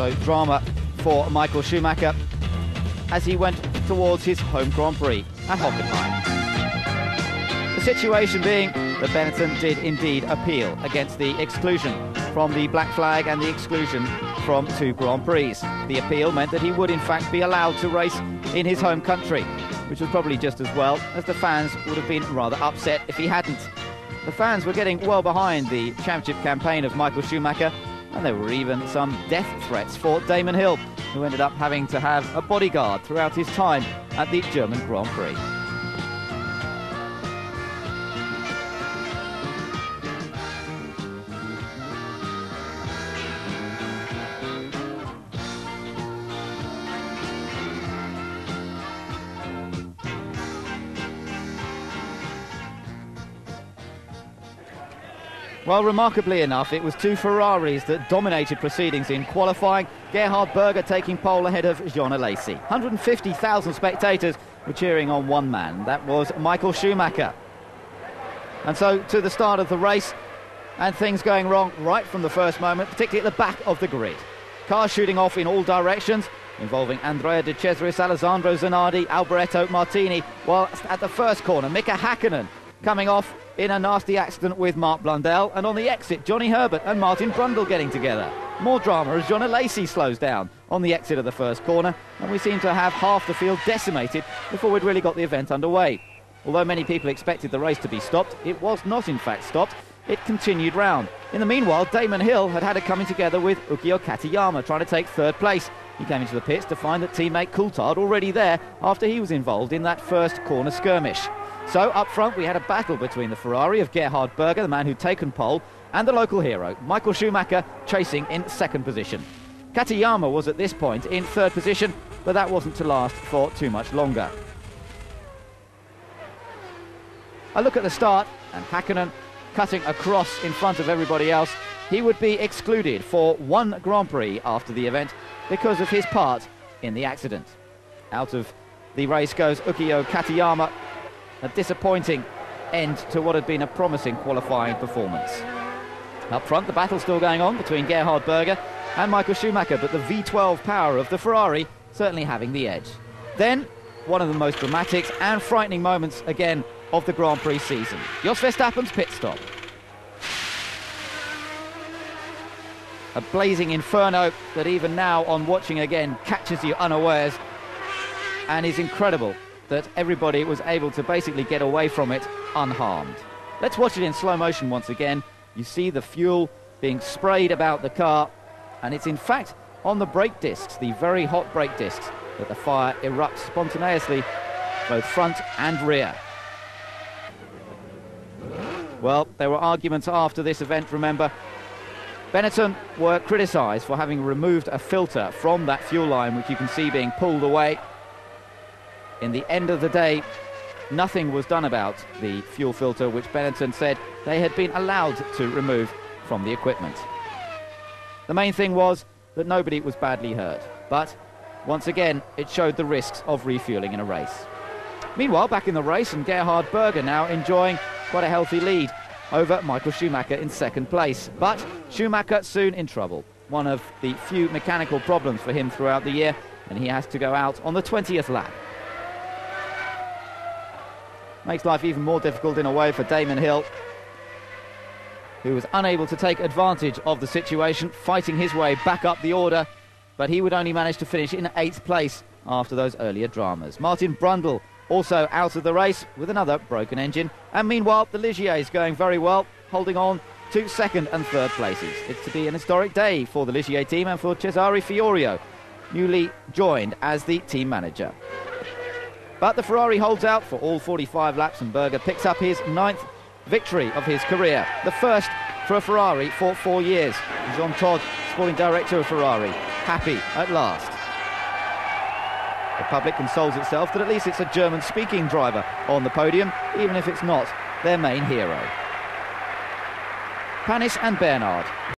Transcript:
So drama for Michael Schumacher as he went towards his home Grand Prix at Hockenheim. The situation being that Benetton did indeed appeal against the exclusion from the black flag and the exclusion from two Grand Prix. The appeal meant that he would in fact be allowed to race in his home country, which was probably just as well as the fans would have been rather upset if he hadn't. The fans were getting well behind the championship campaign of Michael Schumacher, and there were even some death threats for Damon Hill, who ended up having to have a bodyguard throughout his time at the German Grand Prix. Well, remarkably enough, it was two Ferraris that dominated proceedings in qualifying. Gerhard Berger taking pole ahead of Jean Alesi. 150,000 spectators were cheering on one man. That was Michael Schumacher. And so to the start of the race, and things going wrong right from the first moment, particularly at the back of the grid. Cars shooting off in all directions, involving Andrea De Cesaris, Alessandro Zanardi, Alberto Martini, while at the first corner, Mika Hakkinen coming off in a nasty accident with Mark Blundell, and on the exit, Johnny Herbert and Martin Brundle getting together. More drama as Jean Alesi slows down on the exit of the first corner, and we seem to have half the field decimated before we'd really got the event underway. Although many people expected the race to be stopped, it was not in fact stopped. It continued round. In the meanwhile, Damon Hill had had a coming together with Ukyo Katayama trying to take third place. He came into the pits to find that teammate Coulthard already there after he was involved in that first corner skirmish. So up front we had a battle between the Ferrari of Gerhard Berger, the man who'd taken pole, and the local hero, Michael Schumacher, chasing in second position. Katayama was at this point in third position, but that wasn't to last for too much longer. A look at the start, and Hakkinen cutting across in front of everybody else. He would be excluded for one Grand Prix after the event because of his part in the accident. Out of the race goes Ukyo Katayama, a disappointing end to what had been a promising qualifying performance. Up front, the battle still going on between Gerhard Berger and Michael Schumacher, but the V12 power of the Ferrari certainly having the edge. Then, one of the most dramatic and frightening moments again of the Grand Prix season. Jos Verstappen's pit stop. A blazing inferno that even now on watching again catches you unawares and is incredible that everybody was able to basically get away from it unharmed. Let's watch it in slow motion once again. You see the fuel being sprayed about the car, and it's in fact on the brake discs, the very hot brake discs, that the fire erupts spontaneously, both front and rear. Well, there were arguments after this event, remember. Benetton were criticised for having removed a filter from that fuel line, which you can see being pulled away in the end of the day, nothing was done about the fuel filter, which Benetton said they had been allowed to remove from the equipment. The main thing was that nobody was badly hurt, but once again, it showed the risks of refueling in a race. Meanwhile, back in the race, and Gerhard Berger now enjoying quite a healthy lead over Michael Schumacher in second place. But Schumacher soon in trouble. One of the few mechanical problems for him throughout the year, and he has to go out on the 20th lap. Makes life even more difficult in a way for Damon Hill, who was unable to take advantage of the situation, fighting his way back up the order, but he would only manage to finish in eighth place after those earlier dramas. Martin Brundle also out of the race with another broken engine, and meanwhile the Ligier is going very well, holding on to second and third places. It's to be an historic day for the Ligier team and for Cesare Fiorio, newly joined as the team manager. But the Ferrari holds out for all 45 laps and Berger picks up his ninth victory of his career, the first for a Ferrari for four years. Jean Todt, sporting director of Ferrari, happy at last. Public consoles itself that at least it's a German-speaking driver on the podium, even if it's not their main hero. Panis and Bernard.